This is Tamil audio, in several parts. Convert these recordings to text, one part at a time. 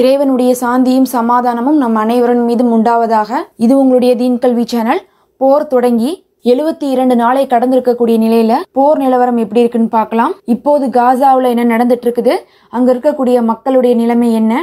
இறைவனுடைய சாந்தியும் சமாதானமும் நம் அனைவரின் மீதும் உண்டாவதாக இது உங்களுடைய தீன் கல்வி சேனல். போர் தொடங்கி எழுபத்தி இரண்டு நாளை கடந்திருக்கக்கூடிய நிலையில போர் நிலவரம் எப்படி இருக்குன்னு பார்க்கலாம். இப்போது காசாவில் என்ன நடந்துட்டு இருக்குது? அங்க இருக்கக்கூடிய மக்களுடைய நிலைமை என்ன?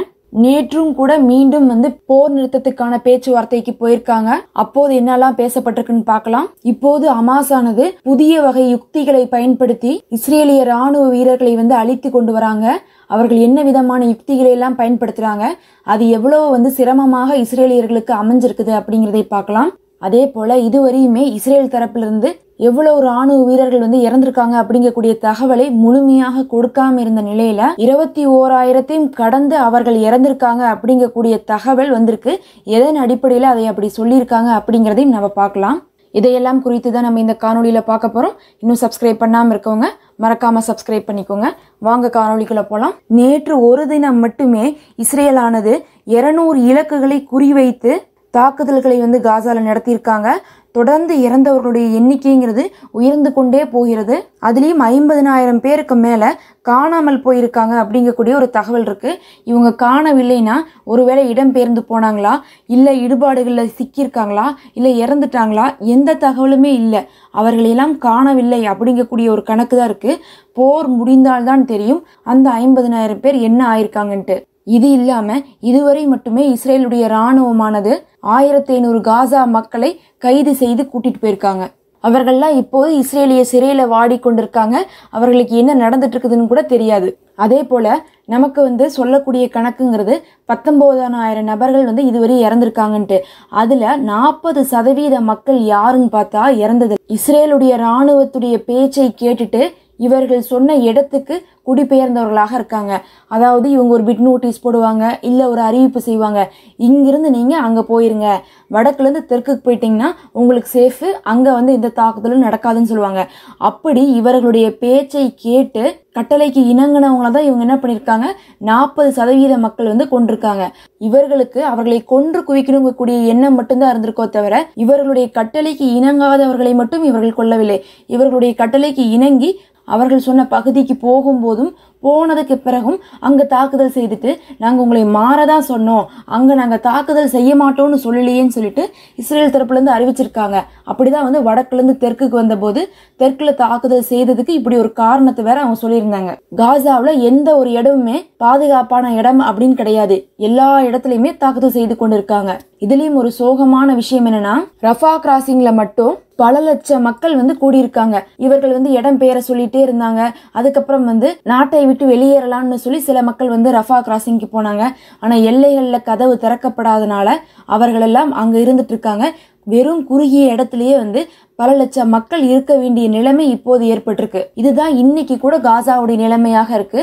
நேற்றும் கூட மீண்டும் வந்து போர் நிறுத்தத்துக்கான பேச்சுவார்த்தைக்கு போயிருக்காங்க. அப்போது என்னெல்லாம் பேசப்பட்டிருக்குன்னு பார்க்கலாம். இப்போது அமாசானது புதிய வகை யுக்திகளை பயன்படுத்தி இஸ்ரேலிய ராணுவ வீரர்களை வந்து அழித்து கொண்டு வராங்க. அவர்கள் என்ன விதமான யுக்திகளை எல்லாம் பயன்படுத்துறாங்க? அது எவ்வளவு வந்து சிரமமாக இஸ்ரேலியர்களுக்கு அமைஞ்சிருக்குது அப்படிங்கிறதை பார்க்கலாம். அதே போல இதுவரையுமே இஸ்ரேல் தரப்பிலிருந்து எவ்வளவு ராணுவ வீரர்கள் வந்து இறந்திருக்காங்க அப்படிங்கக்கூடிய தகவலை முழுமையாக கொடுக்காம இருந்த நிலையில இருபத்தி ஓராயிரத்தையும் கடந்து அவர்கள் இறந்திருக்காங்க அப்படிங்கக்கூடிய தகவல் வந்திருக்கு. எதன் அடிப்படையில அதை அப்படி சொல்லியிருக்காங்க அப்படிங்கிறதையும் நம்ம பார்க்கலாம். இதையெல்லாம் குறித்து தான் நம்ம இந்த காணொலியில பார்க்க போறோம். இன்னும் சப்ஸ்கிரைப் பண்ணாம இருக்கவங்க மறக்காம சப்ஸ்கிரைப் பண்ணிக்கோங்க. வாங்க காணொலிக்குள்ள போலாம். நேற்று ஒரு தினம் மட்டுமே இஸ்ரேலானது இருநூறு இலக்குகளை குறிவைத்து தாக்குதல்களை வந்து காசால நடத்தியிருக்காங்க. தொடர்ந்து இறந்தவர்களுடைய எண்ணிக்கைங்கிறது உயர்ந்து கொண்டே போகிறது. அதுலேயும் ஐம்பதினாயிரம் பேருக்கு மேலே காணாமல் போயிருக்காங்க அப்படிங்கக்கூடிய ஒரு தகவல் இருக்குது இவங்க காணவில்லைன்னா ஒருவேளை இடம்பெயர்ந்து போனாங்களா? இல்லை இடுபாடுகளில் சிக்கியிருக்காங்களா? இல்லை இறந்துட்டாங்களா? எந்த தகவலுமே இல்லை. அவர்களெல்லாம் காணவில்லை அப்படிங்கக்கூடிய ஒரு கணக்கு தான் இருக்குது போர் முடிந்தால்தான் தெரியும் அந்த ஐம்பதனாயிரம் பேர் என்ன ஆயிருக்காங்கன்ட்டு. இது இல்லாமல் இதுவரை மட்டுமே இஸ்ரேலுடைய ராணுவமானது ஆயிரத்தி ஐநூறு காசா மக்களை கைது செய்து கூட்டிட்டு போயிருக்காங்க. அவர்கள்லாம் இப்போது இஸ்ரேலிய சிறையில வாடிக்கொண்டிருக்காங்க அவர்களுக்கு என்ன நடந்துட்டு இருக்குதுன்னு கூட தெரியாது. அதே போல நமக்கு வந்து சொல்லக்கூடிய கணக்குங்கிறது பத்தொம்போதாயிரம் நபர்கள் வந்து இதுவரை இறந்திருக்காங்கன்ட்டு. அதுல நாற்பது சதவீத மக்கள் யாருன்னு பார்த்தா இறந்தது. இஸ்ரேலுடைய ராணுவத்துடைய பேச்சை கேட்டுட்டு இவர்கள் சொன்ன இடத்துக்கு குடிபெயர்ந்தவர்களாக இருக்காங்க. அதாவது இவங்க ஒரு பிட் நோட்டீஸ் போடுவாங்க இல்லை ஒரு அறிவிப்பு செய்வாங்க. இங்கிருந்து நீங்கள் அங்கே போயிருங்க. வடக்குலேருந்து தெற்குக்கு போயிட்டீங்கன்னா உங்களுக்கு சேஃபு அங்கே வந்து எந்த தாக்குதலும் நடக்காதுன்னு சொல்லுவாங்க. அப்படி இவர்களுடைய பேச்சை கேட்டு கட்டளைக்கு இணங்கினவங்கள தான் இவங்க என்ன பண்ணியிருக்காங்க நாற்பது சதவீத மக்கள் வந்து கொண்டிருக்காங்க இவர்களுக்கு அவர்களை கொன்று குவிக்கணுங்கக்கூடிய எண்ணம் மட்டும்தான் இருந்திருக்கோ தவிர இவர்களுடைய கட்டளைக்கு இணங்காதவர்களை மட்டும் இவர்கள் கொல்லவில்லை. இவர்களுடைய கட்டளைக்கு இணங்கி அவர்கள் சொன்ன பகுதிக்கு போகும்போதும் போனதுக்கு பிறகும் அங்கே தாக்குதல் செய்துட்டு நாங்கள் உங்களை மாறதான் சொன்னோம். அங்கே நாங்கள் தாக்குதல் செய்ய மாட்டோம்னு சொல்லலையேன்னு சொல்லிட்டு இஸ்ரேல் தரப்புலேருந்து அறிவிச்சிருக்காங்க. அப்படிதான் வந்து வடக்குலேருந்து தெற்குக்கு வந்தபோது தெற்கில் தாக்குதல் செய்ததுக்கு இப்படி ஒரு காரணத்தை வேற அவங்க சொல்லியிருந்தாங்க. காசாவில் எந்த ஒரு இடமுமே பாதுகாப்பான இடம் அப்படின்னு கிடையாது. எல்லா இடத்துலையுமே தாக்குதல் செய்து கொண்டு இருக்காங்க இதுலயும் ஒரு சோகமான விஷயம் என்னன்னா ரஃபா கிராசிங்ல மட்டும் பல லட்சம் மக்கள் வந்து கூடியிருக்காங்க. இவர்கள் வந்து இடம் பெயர சொல்லிட்டே இருந்தாங்க. அதுக்கப்புறம் வந்து நாட்டை விட்டு வெளியேறலாம்னு சொல்லி சில மக்கள் வந்து ரஃபா கிராசிங்க்கு போனாங்க. ஆனால் எல்லைகளில் கதவு திறக்கப்படாதனால அவர்களெல்லாம் அங்கே இருந்துட்டு இருக்காங்க வெறும் குறுகிய இடத்துலயே வந்து பல லட்சம் மக்கள் இருக்க வேண்டிய நிலைமை இப்போது ஏற்பட்டிருக்கு. இதுதான் இன்னைக்கு கூட காசாவுடைய நிலைமையாக இருக்கு.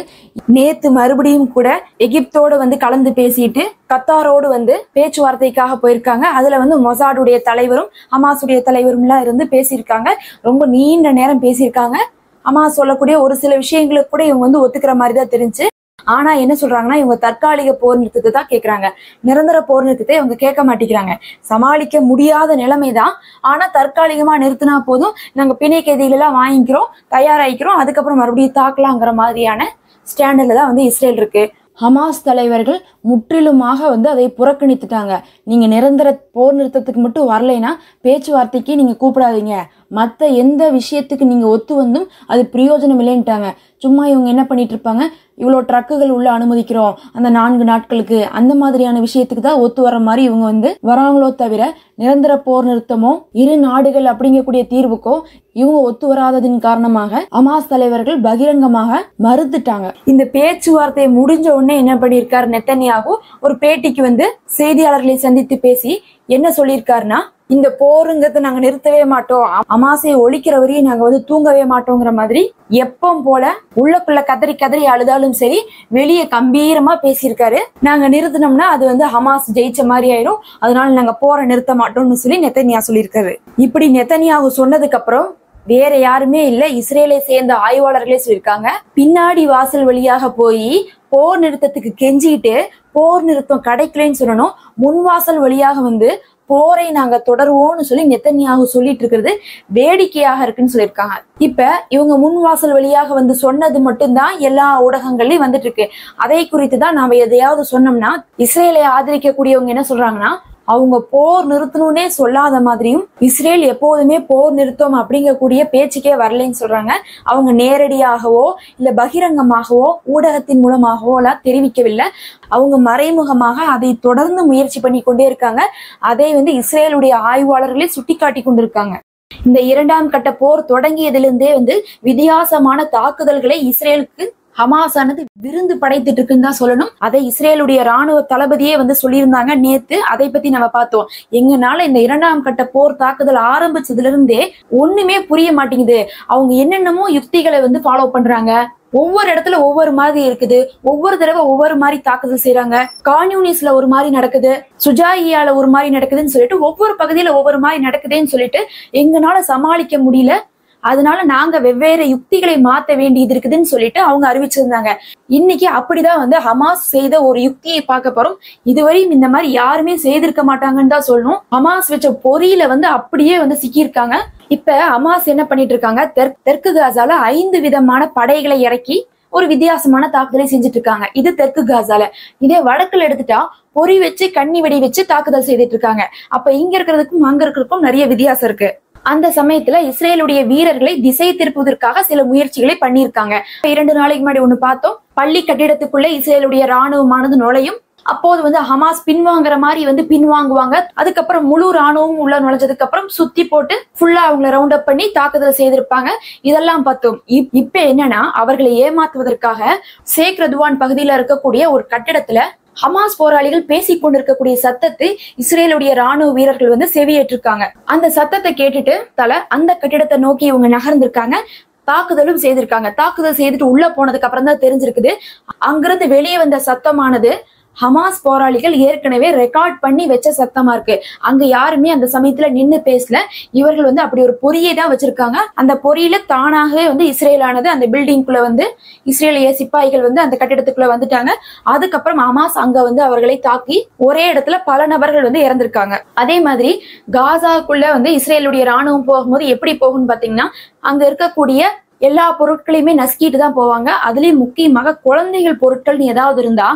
நேத்து மறுபடியும் கூட எகிப்தோடு வந்து கலந்து பேசிட்டு கத்தாரோடு வந்து பேச்சுவார்த்தைக்காக போயிருக்காங்க. அதுல வந்து மொசாடுடைய தலைவரும் ஹமாஸுடைய தலைவரும்லாம் இருந்து பேசியிருக்காங்க. ரொம்ப நீண்ட நேரம் பேசியிருக்காங்க. ஹமாஸ் சொல்லக்கூடிய ஒரு சில விஷயங்களுக்கு கூட இவங்க வந்து ஒத்துக்கிற மாதிரி தான் தெரிஞ்சு ஆனா என்ன சொல்றாங்கன்னா இவங்க தற்காலிக போர் நிறுத்தத்தை தான் கேட்கறாங்க நிரந்தர போர் நிறுத்தத்தை இவங்க கேட்க மாட்டேங்கிறாங்க. சமாளிக்க முடியாத நிலைமை தான் ஆனா தற்காலிகமா நிறுத்தினா போதும். நாங்க பிணை கைதிகள் எல்லாம் வாங்கிக்கிறோம் தயாராகிக்கிறோம். அதுக்கப்புறம் மறுபடியும் தாக்கலாங்கிற மாதிரியான ஸ்டாண்டர்ட்ல தான் வந்து இஸ்ரேல் இருக்கு. ஹமாஸ் தலைவர்கள் முற்றிலுமாக வந்து அதை புறக்கணித்துட்டாங்க. நீங்க நிரந்தர போர் நிறுத்தத்துக்கு மட்டும் வரலைன்னா பேச்சுவார்த்தைக்கு நீங்க கூப்பிடாதீங்க. மற்ற எந்த விஷயத்துக்கு நீங்க ஒத்து வந்தும் அது பிரயோஜனம் இல்லைன்ட்டாங்க. சும்மா இவங்க என்ன பண்ணிட்டு இருப்பாங்க இவ்வளோ ட்ரக்குகள் உள்ள அனுமதிக்கிறோம். அந்த நான்கு நாட்களுக்கு அந்த மாதிரியான விஷயத்துக்கு தான் ஒத்து வர மாதிரி இவங்க வந்து வராங்களோ தவிர நிரந்தர போர் நிறுத்தமோ இரு நாடுகள் அப்படிங்கக்கூடிய தீர்வுக்கோ இவங்க ஒத்து வராததின் காரணமாக அமாஸ் தலைவர்கள் பகிரங்கமாக மறுத்துட்டாங்க. இந்த பேச்சுவார்த்தை முடிஞ்ச உடனே என்ன பண்ணியிருக்காரு நெத்தனியாகும் ஒரு பேட்டிக்கு வந்து செய்தியாளர்களை சந்தித்து பேசி என்ன சொல்லியிருக்காருன்னா இந்த போருங்கிறது நாங்க நிறுத்தவே மாட்டோம். அமாசையை ஒழிக்கிற வரையும் நாங்க வந்து தூங்கவே மாட்டோங்கிற மாதிரி எப்பவும் போல உள்ளக்குள்ள கதறி கதறி அழுதாலும் சரி வெளியே கம்பீரமா பேசியிருக்காரு. நாங்க நிறுத்தினோம்னா அது வந்து ஹமாஸ் ஜெயிச்ச மாதிரி ஆயிரும். அதனால நாங்க போற நிறுத்த மாட்டோம்னு சொல்லி நெத்தனியா சொல்லியிருக்காரு. இப்படி நெத்தனியாவு சொன்னதுக்கு அப்புறம் வேற யாருமே இல்ல இஸ்ரேலை சேர்ந்த ஆய்வாளர்களே சொல்லியிருக்காங்க. பின்னாடி வாசல் வழியாக போய் போர் நிறுத்தத்துக்கு கெஞ்சிட்டு போர் நிறுத்தம் கிடைக்கலன்னு சொல்லணும். முன்வாசல் வழியாக வந்து போரை நாங்க தொடருவோம்னு சொல்லி நெத்தன்யாகு சொல்லிட்டு இருக்கிறது வேடிக்கையாக இருக்குன்னு சொல்லியிருக்காங்க. இப்ப இவங்க முன்வாசல் வழியாக வந்து சொன்னது மட்டும்தான் எல்லா ஊடகங்கள்லயும் வந்துட்டு இருக்கு. அதை குறித்து தான் நாம எதையாவது சொன்னோம்னா இஸ்ரேலை ஆதரிக்கக்கூடியவங்க என்ன சொல்றாங்கன்னா அவங்க போர் நிறுத்தணும்னே சொல்லாத மாதிரியும் இஸ்ரேல் எப்போதுமே போர் நிறுத்தம் அப்படிங்கக்கூடிய பேச்சுக்கே வரலைன்னு சொல்றாங்க. அவங்க நேரடியாகவோ இல்ல பகிரங்கமாகவோ ஊடகத்தின் மூலமாகவோ எல்லாம் தெரிவிக்கவில்லை. அவங்க மறைமுகமாக அதை தொடர்ந்து முயற்சி பண்ணி கொண்டே இருக்காங்க. அதை வந்து இஸ்ரேலுடைய ஆய்வாளர்களே சுட்டிக்காட்டி கொண்டிருக்காங்க. இந்த இரண்டாம் கட்ட போர் தொடங்கியதிலிருந்தே வந்து வித்தியாசமான தாக்குதல்களை இஸ்ரேலுக்கு ஹமாஸ் ஆனது விருந்து படைத்துட்டு இருக்குன்னு தான் சொல்லணும். அதை இஸ்ரேலுடைய ராணுவ தளபதியே வந்து சொல்லியிருந்தாங்க நேத்து. அதை பத்தி நம்ம பார்த்தோம். எங்கனால இந்த இரண்டாம் கட்ட போர் தாக்குதல் ஆரம்பிச்சதுல இருந்தே ஒண்ணுமே புரிய மாட்டேங்குது. அவங்க என்னென்னமோ யுக்திகளை வந்து ஃபாலோ பண்றாங்க. ஒவ்வொரு இடத்துல ஒவ்வொரு மாதிரி இருக்குது. ஒவ்வொரு தடவை ஒவ்வொரு மாதிரி தாக்குதல் செய்யறாங்க கான்யூனிஸ்ல ஒரு மாதிரி நடக்குது. சுஜாயியால ஒரு மாதிரி நடக்குதுன்னு சொல்லிட்டு ஒவ்வொரு பகுதியில ஒவ்வொரு மாதிரி நடக்குதுன்னு சொல்லிட்டு எங்கனால சமாளிக்க முடியல. அதனால நாங்க வெவ்வேறு யுக்திகளை மாத்த வேண்டியது இருக்குதுன்னு சொல்லிட்டு அவங்க அறிவிச்சிருந்தாங்க. இன்னைக்கு அப்படிதான் வந்து ஹமாஸ் செய்த ஒரு யுக்தியை பார்க்க போறோம். இதுவரையும் இந்த மாதிரி யாருமே செய்திருக்க மாட்டாங்கன்னு தான் சொல்லணும். ஹமாஸ் வச்ச பொறியில வந்து அப்படியே வந்து சிக்கியிருக்காங்க. இப்ப ஹமாஸ் என்ன பண்ணிட்டு இருக்காங்க? தெற்கு தெற்கு காசால ஐந்து விதமான படைகளை இறக்கி ஒரு வித்தியாசமான தாக்குதலை செஞ்சுட்டு இருக்காங்க. இது தெற்கு காசால. இதே வடக்குல எடுத்துட்டா பொறி வச்சு கண்ணி வெடி வச்சு தாக்குதல் செய்துட்டு இருக்காங்க. அப்ப இங்க இருக்கிறதுக்கும் அங்க இருக்கிறதுக்கும் நிறைய வித்தியாசம் இருக்கு. அந்த சமயத்துல இஸ்ரேலுடைய வீரர்களை திசை திருப்புவதற்காக சில முயற்சிகளை பண்ணியிருக்காங்க. இரண்டு நாளைக்கு முன்னாடி ஒண்ணு பார்த்தோம். பள்ளி கட்டிடத்துக்குள்ள இஸ்ரேலுடைய ராணுவமானது நுழையும். அப்போது வந்து ஹமாஸ் பின்வாங்குற மாதிரி வந்து பின்வாங்குவாங்க. அதுக்கப்புறம் முழு ராணுவம் உள்ள நுழைஞ்சதுக்கு அப்புறம் சுத்தி போட்டு ஃபுல்லா அவங்கள ரவுண்ட் அப் பண்ணி தாக்குதல் செய்திருப்பாங்க. இதெல்லாம் பார்த்தோம். இப்- இப்ப என்னன்னா அவர்களை ஏமாத்துவதற்காக சேக் ரதுவான் பகுதியில இருக்கக்கூடிய ஒரு கட்டிடத்துல ஹமாஸ் போராளிகள் பேசிக் கொண்டிருக்கக்கூடிய சத்தத்தை இஸ்ரேலுடைய ராணுவ வீரர்கள் வந்து செவியேற்றிருக்காங்க. அந்த சத்தத்தை கேட்டுட்டு தல அந்த கட்டிடத்தை நோக்கி இவங்க நகர்ந்திருக்காங்க. தாக்குதலும் செய்திருக்காங்க. தாக்குதல் செய்துட்டு உள்ள போனதுக்கு அப்புறம் தான் தெரிஞ்சிருக்குது. அங்கிருந்து வெளியே வந்த சத்தமானது ஹமாஸ் போராளிகள் ஏற்கனவே ரெக்கார்ட் பண்ணி வச்ச சத்தமா இருக்கு. அங்க யாருமே அந்த சமயத்துல நின்னு பேசல. இவர்கள் வந்து அப்படி ஒரு பொறியை தான் வச்சிருக்காங்க. அந்த பொறியில தானாகவே வந்து இஸ்ரேலானது அந்த பில்டிங்குள்ள வந்து இஸ்ரேலிய சிப்பாய்கள் வந்து அந்த கட்டிடத்துக்குள்ள வந்துட்டாங்க. அதுக்கப்புறம் ஹமாஸ் அங்க வந்து அவர்களை தாக்கி ஒரே இடத்துல பல நபர்கள் வந்து இறந்திருக்காங்க. அதே மாதிரி காசாக்குள்ள வந்து இஸ்ரேலுடைய ராணுவம் போகும்போது எப்படி போகும்னு பாத்தீங்கன்னா அங்க இருக்கக்கூடிய எல்லா பொருட்களையுமே நசுக்கிட்டு தான் போவாங்க. அதுலயும் முக்கியமாக குழந்தைகள் பொருட்கள்னு ஏதாவது இருந்தா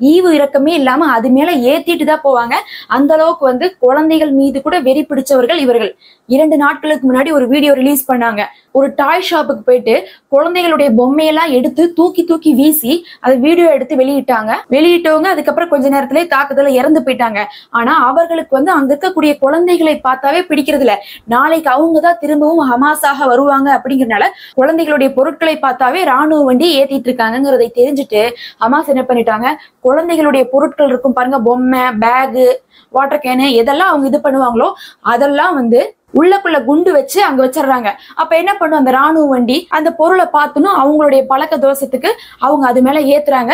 ஈவு இறக்கமே இல்லாம அது மேல ஏத்திட்டு தான் போவாங்க. அந்த அளவுக்கு வந்து குழந்தைகள் மீது கூட வெறி பிடிச்சவர்கள் இவர்கள். இரண்டு நாட்களுக்கு முன்னாடி ஒரு வீடியோ ரிலீஸ் பண்ணாங்க. ஒரு டாய் ஷாப்புக்கு போயிட்டு குழந்தைகளுடைய பொம்மையெல்லாம் எடுத்து தூக்கி தூக்கி வீசி அதை வீடியோ எடுத்து வெளியிட்டாங்க. வெளியிட்டவங்க அதுக்கப்புறம் கொஞ்ச நேரத்திலே தாக்குதல இறந்து போயிட்டாங்க. ஆனா அவர்களுக்கு வந்து அங்க இருக்கக்கூடிய குழந்தைகளை பார்த்தாவே பிடிக்கிறது இல்ல. நாளைக்கு அவங்க தான் திரும்பவும் ஹமாஸாக வருவாங்க அப்படிங்கறனால குழந்தைகளுடைய பொருட்களை பார்த்தாவே ராணுவ வண்டி ஏத்திட்டு இருக்காங்கிறதை தெரிஞ்சுட்டு ஹமாஸ் என்ன பண்ணிட்டாங்க குழந்தைகளுடைய பொருட்கள் இருக்கும் பாருங்க பொம்மை பேகு வாட்டர் கேனு எதெல்லாம் அவங்க இது பண்ணுவாங்களோ அதெல்லாம் வந்து உள்ளக்குள்ள குண்டு வச்சு அங்க வச்சிடுறாங்க. அப்ப என்ன பண்ணும்? அந்த ராணுவ வண்டி அந்த பொருளை பார்த்துன்னு அவங்களுடைய பழக்க தோஷத்துக்கு அவங்க அது மேல ஏத்துறாங்க.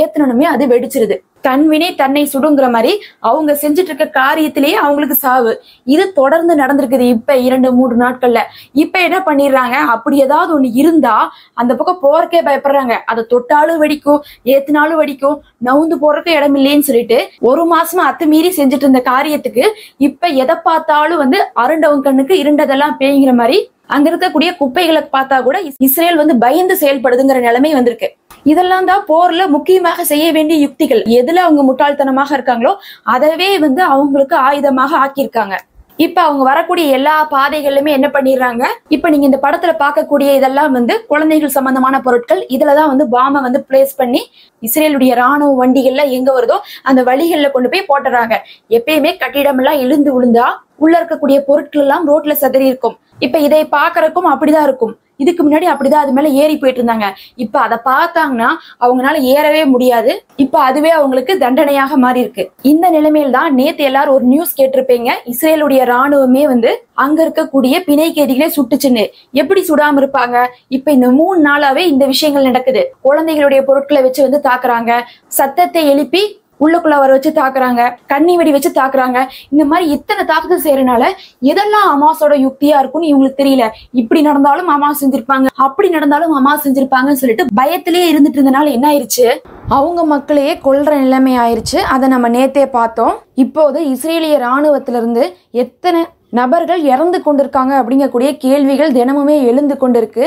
ஏத்துனனுமே அது வெடிச்சிருது. தன்வினை தன்னை சுடுங்கிற மாதிரி அவங்க செஞ்சுட்டு இருக்க காரியத்திலேயே அவங்களுக்கு சாவு. இது தொடர்ந்து நடந்திருக்குது இப்ப இரண்டு மூன்று நாட்கள்ல. இப்ப என்ன பண்ணிடுறாங்க? அப்படி ஏதாவது ஒண்ணு இருந்தா அந்த பக்கம் போறக்கே பயப்படுறாங்க. அதை தொட்டாலும் வெடிக்கும் ஏத்துனாலும் வெடிக்கும் நவுந்து போறதுக்கு இடம் இல்லைன்னு சொல்லிட்டு ஒரு மாசமா அத்துமீறி செஞ்சுட்டு இருந்த காரியத்துக்கு இப்ப எதை பார்த்தாலும் வந்து அருண்டவன் கண்ணுக்கு இருண்டதெல்லாம் பேய்ங்கிற மாதிரி அங்க இருக்கக்கூடிய குப்பைகளை பார்த்தா கூட இஸ்ரேல் வந்து பயந்து செயல்படுதுங்கிற நிலைமை வந்திருக்கு. இதெல்லாம் தான் போர்ல முக்கியமாக செய்ய வேண்டிய யுக்திகள். எதுல அவங்க முட்டாள்தனமாக இருக்காங்களோ அதவே வந்து அவங்களுக்கு ஆயுதமாக ஆக்கியிருக்காங்க. இப்ப அவங்க வரக்கூடிய எல்லா பாதைகளிலுமே என்ன பண்ணிடுறாங்க? இப்ப நீங்க இந்த படத்துல பார்க்கக்கூடிய இதெல்லாம் வந்து குழந்தைகள் சம்பந்தமான பொருட்கள். இதுலதான் வந்து பாமை வந்து பிளேஸ் பண்ணி இஸ்ரேலுடைய ராணுவ வண்டிகள்ல எங்க வருதோ அந்த வழிகள்ல கொண்டு போய் போட்டுறாங்க. எப்பயுமே கட்டிடம் எல்லாம் இழுந்து விழுந்தா உள்ள இருக்கக்கூடிய பொருட்கள் எல்லாம் ரோட்ல சிதறி இருக்கும். இப்ப இதை பாக்குறக்கும் அப்படிதான் இருக்கும். இதுக்கு முன்னாடி அப்படிதான் அது மேல ஏறி போயிட்டு இருந்தாங்க இப்ப அதை பார்த்தாங்கன்னா அவங்களால ஏறவே முடியாது. இப்ப அதுவே அவங்களுக்கு தண்டனையாக மாறி இருக்கு இந்த நிலைமையில தான் நேத்து எல்லாரும் ஒரு நியூஸ் கேட்டிருப்பீங்க. இஸ்ரேலுடைய ராணுவமே வந்து அங்க இருக்கக்கூடிய பிணை கைதிகளே சுட்டுச்சுன்னு. எப்படி சுடாம இருப்பாங்க? இப்ப இந்த மூணு நாளாவே இந்த விஷயங்கள் நடக்குது. குழந்தைகளுடைய பொருட்களை வச்சு வந்து தாக்குறாங்க. சத்தத்தை எழுப்பி உள்ளுக்குள்ள வர வச்சு தாக்குறாங்க கண்ணி வெடி வச்சு தாக்குறாங்க. இந்த மாதிரி இத்தனை தாக்குதல் செய்யறனால எதெல்லாம் அமாஸோட யுக்தியா இருக்கும்னு இவங்களுக்கு தெரியல. இப்படி நடந்தாலும் அமா செஞ்சிருப்பாங்க அப்படி நடந்தாலும் அமா செஞ்சிருப்பாங்கன்னு சொல்லிட்டு பயத்திலேயே இருந்துட்டு இருந்தனால என்ன ஆயிருச்சு? அவங்க மக்களையே கொல்ற நிலைமை ஆயிருச்சு. அதை நம்ம நேத்தே பார்த்தோம். இப்போது இஸ்ரேலிய இராணுவத்திலிருந்து எத்தனை நபர்கள் இறந்து கொண்டிருக்காங்க அப்படிங்கக்கூடிய கேள்விகள் தினமுமே எழுந்து கொண்டிருக்கு.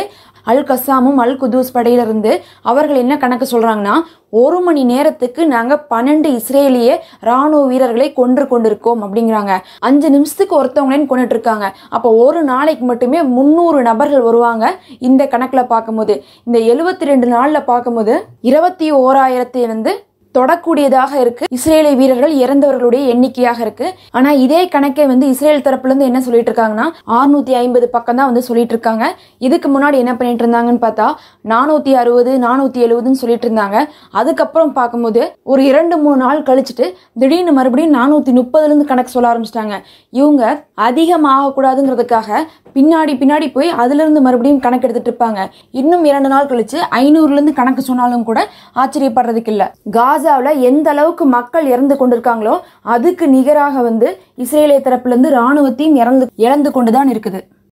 அல் கசாமும் அல் குதூஸ் படையிலிருந்து அவர்கள் என்ன கணக்கு சொல்றாங்கன்னா ஒரு மணி நேரத்துக்கு நாங்கள் பன்னெண்டு இஸ்ரேலிய ராணுவ வீரர்களை கொன்று கொண்டிருக்கோம் அப்படிங்கிறாங்க. அஞ்சு நிமிஷத்துக்கு ஒருத்தவங்களையும் கொண்டுட்டு இருக்காங்க அப்போ ஒரு நாளைக்கு மட்டுமே முந்நூறு நபர்கள் வருவாங்க இந்த கணக்கில் பார்க்கும்போது. இந்த எழுபத்தி ரெண்டு நாளில் பார்க்கும்போது இருபத்தி ஓராயிரத்திலிருந்து தொடக்கூடியதாக இருக்கு. இஸ்ரேலிய வீரர்கள் இறந்தவர்களுடைய எண்ணிக்கையாக இருக்கு. ஆனா இதே கணக்கை வந்து இஸ்ரேல் தரப்புல இருந்து என்ன சொல்லிட்டு இருக்காங்கன்னா ஆறுநூத்தி ஐம்பது பக்கம் தான் வந்து சொல்லிட்டு இருக்காங்க. இதுக்கு முன்னாடி என்ன பண்ணிட்டு இருந்தாங்கன்னு பார்த்தா நானூத்தி அறுபது நானூத்தி எழுபதுன்னு சொல்லிட்டு இருந்தாங்க. அதுக்கப்புறம் பார்க்கும்போது ஒரு இரண்டு மூணு நாள் கழிச்சுட்டு திடீர்னு மறுபடியும் நானூத்தி முப்பதுல இருந்து கணக்கு சொல்ல ஆரம்பிச்சிட்டாங்க. இவங்க அதிகமாகக்கூடாதுங்கிறதுக்காக பின்னாடி பின்னாடி போய் அதுலேருந்து மறுபடியும் கணக்கு எடுத்துட்டு இருப்பாங்க. இன்னும் இரண்டு நாள் கழிச்சு ஐநூறுலேருந்து கணக்கு சொன்னாலும் கூட ஆச்சரியப்படுறதுக்கு இல்லை. காசாவில் எந்த அளவுக்கு மக்கள் இறந்து கொண்டிருக்காங்களோ அதுக்கு நிகராக வந்து இஸ்ரேலிய தரப்புலேருந்து இராணுவத்தையும் ராணுவத்தையும் இறந்து இழந்து கொண்டுதான் இருக்குது.